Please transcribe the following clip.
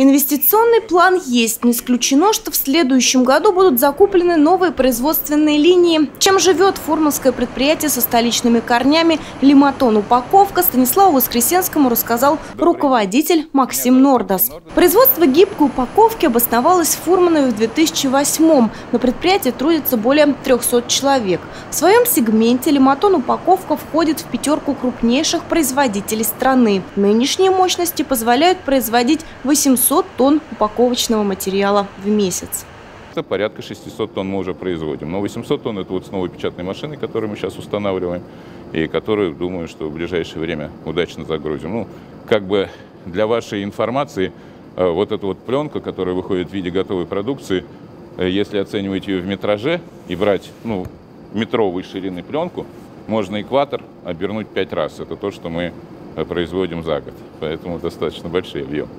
Инвестиционный план есть. Не исключено, что в следующем году будут закуплены новые производственные линии. Чем живет фурманское предприятие со столичными корнями «Лиматон Упаковка» Станиславу Воскресенскому рассказал руководитель Максим Нордас. Производство гибкой упаковки обосновалось в Фурманове в 2008 На предприятии трудится более 300 человек. В своем сегменте «Лиматон Упаковка» входит в пятерку крупнейших производителей страны. Нынешние мощности позволяют производить 800 600 тонн упаковочного материала в месяц. Это порядка 600 тонн мы уже производим. Но 800 тонн это вот с новой печатной машиной, которую мы сейчас устанавливаем, и которую, думаю, что в ближайшее время удачно загрузим. Ну, как бы для вашей информации, э, вот эта вот пленка, которая выходит в виде готовой продукции, э, если оценивать ее в метраже и брать ну, метровой ширины пленку, можно экватор обернуть 5 раз. Это то, что мы э, производим за год. Поэтому достаточно большие объемы.